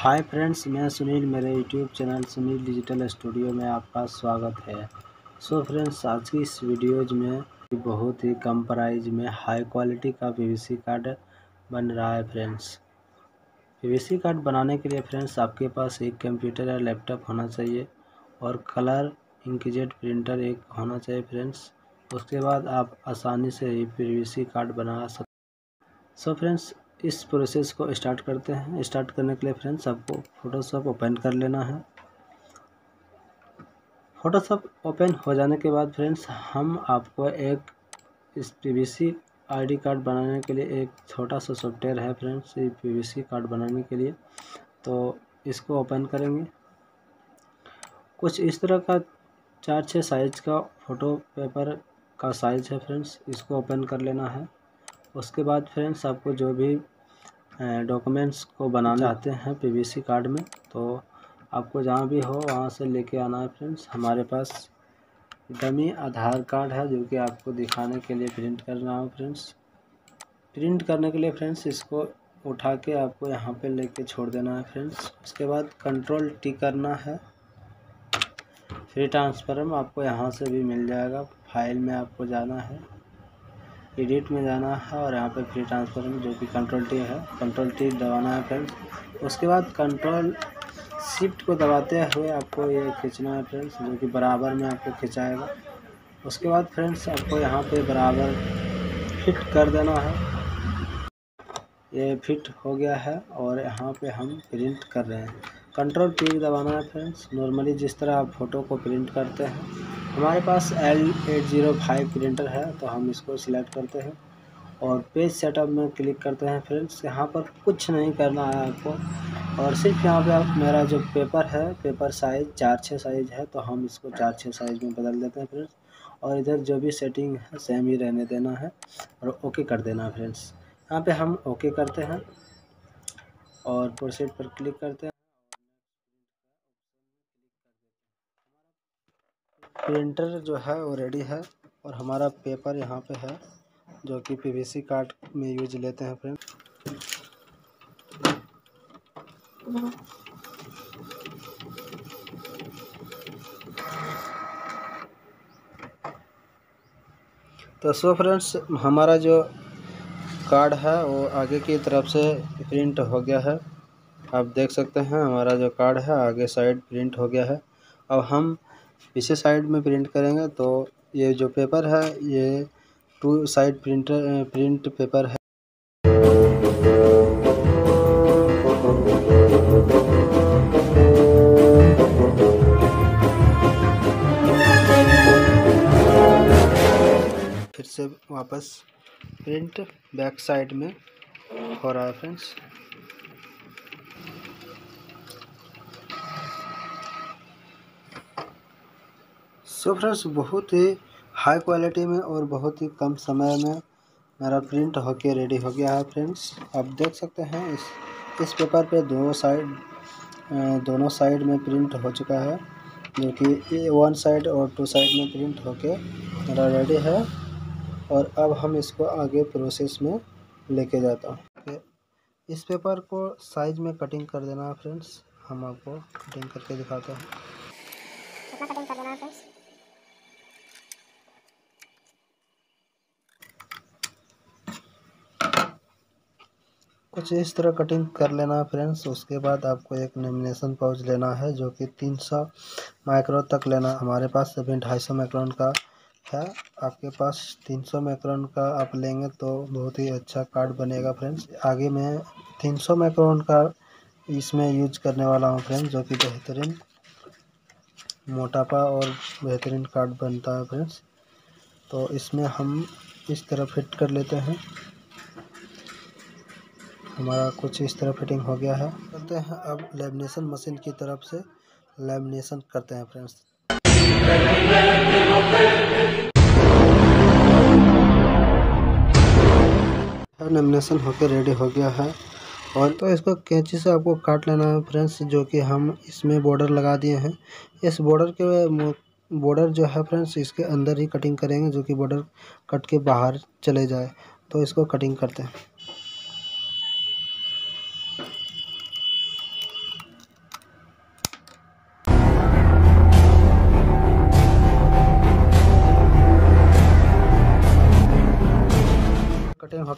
Hi friends मैं सुनील, मेरे YouTube channel Sunil digital studio में आपका स्वागत है। सो so फ्रेंड्स आज की इस वीडियोज़ में बहुत ही कम प्राइस में हाई क्वालिटी का पीवीसी कार्ड बन रहा है फ्रेंड्स पीवीसी कार्ड बनाने के लिए फ्रेंड्स आपके पास एक कंप्यूटर या लैपटॉप होना चाहिए और कलर इंकजेट प्रिंटर एक होना चाहिए फ्रेंड्स उसके बाद आप आसानी से ये पी कार्ड बना सकते सो फ्रेंड्स इस प्रोसेस को स्टार्ट करते हैं। स्टार्ट करने के लिए फ्रेंड्स आपको फ़ोटोशॉप ओपन कर लेना है। फ़ोटोशॉप ओपन हो जाने के बाद फ्रेंड्स हम आपको एक इस पीवीसी आईडी कार्ड बनाने के लिए एक छोटा सा सॉफ्टवेयर है फ्रेंड्स ये पीवीसी कार्ड बनाने के लिए। तो इसको ओपन करेंगे। कुछ इस तरह का चार छः साइज़ का फ़ोटो पेपर का साइज़ है फ्रेंड्स इसको ओपन कर लेना है। उसके बाद फ्रेंड्स आपको जो भी डॉक्यूमेंट्स को बनाना चाहते हैं पीवीसी कार्ड में तो आपको जहाँ भी हो वहाँ से लेके आना है फ्रेंड्स हमारे पास डमी आधार कार्ड है जो कि आपको दिखाने के लिए प्रिंट करना हो फ्रेंड्स प्रिंट करने के लिए फ्रेंड्स इसको उठा के आपको यहाँ पे लेके छोड़ देना है फ्रेंड्स उसके बाद कंट्रोल टी करना है। फ्री ट्रांसफ़र में आपको यहाँ से भी मिल जाएगा। फ़ाइल में आपको जाना है। एडिट में जाना है और यहाँ पे फ्री ट्रांसफ़र में जो कि कंट्रोल टी है कंट्रोल टी दबाना है फ्रेंड्स उसके बाद कंट्रोल शिफ्ट को दबाते हुए आपको ये खींचना है फ्रेंड्स जो कि बराबर में आपको खिंचाएगा। उसके बाद फ्रेंड्स आपको यहाँ पे बराबर फिट कर देना है। ये फिट हो गया है और यहाँ पे हम प्रिंट कर रहे हैं। कंट्रोल टी दबाना है फ्रेंड्स नॉर्मली जिस तरह आप फ़ोटो को प्रिंट करते हैं हमारे पास L eight zero five printer है तो हम इसको सिलेक्ट करते हैं और पेज सेटअप में क्लिक करते हैं फ्रेंड्स यहाँ पर कुछ नहीं करना है आपको। और सिर्फ़ यहाँ पे आप मेरा जो पेपर है पेपर साइज़ चार छः साइज़ है तो हम इसको चार छः साइज़ में बदल देते हैं फ्रेंड्स और इधर जो भी सेटिंग है सेम ही रहने देना है और ओके कर देना है फ्रेंड्स यहाँ पे हम ओके करते हैं और प्रोसेड पर क्लिक करते हैं। प्रिंटर जो है वो रेडी है और हमारा पेपर यहाँ पे है, जो कि पीवीसी कार्ड में यूज़ लेते हैं फ्रेंड तो सो फ्रेंड्स हमारा जो कार्ड है वो आगे की तरफ़ से प्रिंट हो गया है। आप देख सकते हैं हमारा जो कार्ड है, आगे साइड प्रिंट हो गया है। अब हम पीछे साइड में प्रिंट करेंगे तो ये जो पेपर है, ये two side printer print paper है। फिर से वापस प्रिंट बैक साइड में हो रहा है फ्रेंड्स सो फ्रेंड्स बहुत ही हाई क्वालिटी में और बहुत ही कम समय में मेरा प्रिंट होके रेडी हो गया है फ्रेंड्स आप देख सकते हैं इस इस पेपर पे दोनों साइड दोनों साइड में प्रिंट हो चुका है, जो कि वन साइड और टू साइड में प्रिंट होके मेरा रेडी है। और अब हम इसको आगे प्रोसेस में लेके जाता हूँ। इस पेपर को साइज़ में कटिंग कर देना है फ्रेंड्स हम आपको कटिंग करके दिखाते हैं कटिंग कर देना है फ्रेंड्स कुछ इस तरह कटिंग कर लेना है फ्रेंड्स, उसके बाद आपको एक लेमिनेशन पाउच लेना है, जो कि 300 माइक्रोन तक लेना। हमारे पास अभी ढाई सौ माइक्रोन का है। आपके पास 300 माइक्रोन का आप लेंगे तो बहुत ही अच्छा कार्ड बनेगा फ्रेंड्स। आगे मैं 300 माइक्रोन का इसमें यूज़ करने वाला हूँ फ्रेंड्स, जो कि बेहतरीन मोटापा और बेहतरीन कार्ड बनता है फ्रेंड्स। तो इसमें हम इस तरह फिट कर लेते हैं। हमारा कुछ इस तरह फिटिंग हो गया है। करते हैं अब लेमिनेशन मशीन की तरफ़ से लेमिनेशन करते हैं फ्रेंड्स लेमिनेशन होकर रेडी हो गया है। और तो इसको कैंची से आपको काट लेना है फ्रेंड्स जो कि हम इसमें बॉर्डर लगा दिए हैं। इस बॉर्डर के बॉर्डर जो है फ्रेंड्स इसके अंदर ही कटिंग करेंगे, जो कि बॉर्डर कट के बाहर चले जाए। तो इसको कटिंग करते हैं।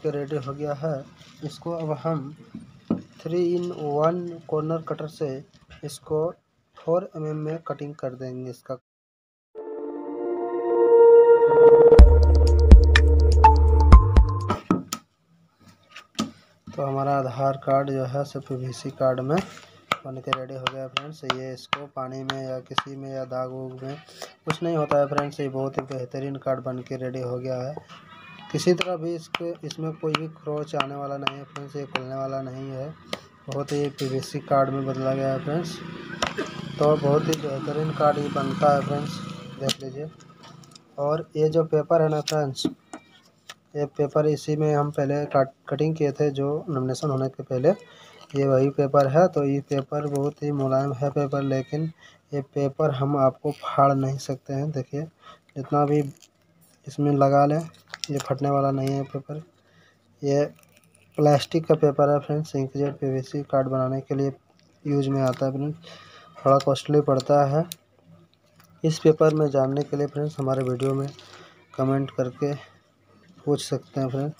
हो गया है। इसको अब हम three in one corner cutter से इसको फोर एम mm में कटिंग कर देंगे इसका। तो हमारा आधार कार्ड जो है सब पी कार्ड में बन के रेडी हो गया फ्रेंड्स। ये इसको पानी में या किसी में या दाग उग में कुछ नहीं होता है फ्रेंड्स। ये बहुत ही बेहतरीन कार्ड बन के रेडी हो गया है। किसी तरह भी इसके, इसमें कोई भी क्रोच आने वाला नहीं है, फ्रेंड्स, ये खुलने वाला नहीं है। बहुत ही पी कार्ड में बदला गया है, फ्रेंड्स। तो बहुत ही बेहतरीन कार्ड ये बनता है, फ्रेंड्स, देख लीजिए। और ये जो पेपर है ना, फ्रेंड्स, ये पेपर इसी में हम पहले काट कटिंग किए थे जो नॉमिनेशन होने के पहले। ये वही पेपर है तो ये पेपर बहुत ही मुलायम है पेपर लेकिन ये पेपर हम आपको फाड़ नहीं सकते हैं। देखिए, जितना भी इसमें लगा लें ये फटने वाला नहीं है पेपर। ये प्लास्टिक का पेपर है फ्रेंड्स, इंकजेट पीवीसी कार्ड बनाने के लिए यूज़ में आता है फ्रेंड्स। थोड़ा कॉस्टली पड़ता है। इस पेपर में जानने के लिए फ्रेंड्स हमारे वीडियो में कमेंट करके पूछ सकते हैं फ्रेंड्स।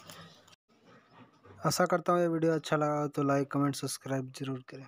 आशा करता हूँ ये वीडियो अच्छा लगा तो लाइक, कमेंट, सब्सक्राइब ज़रूर करें।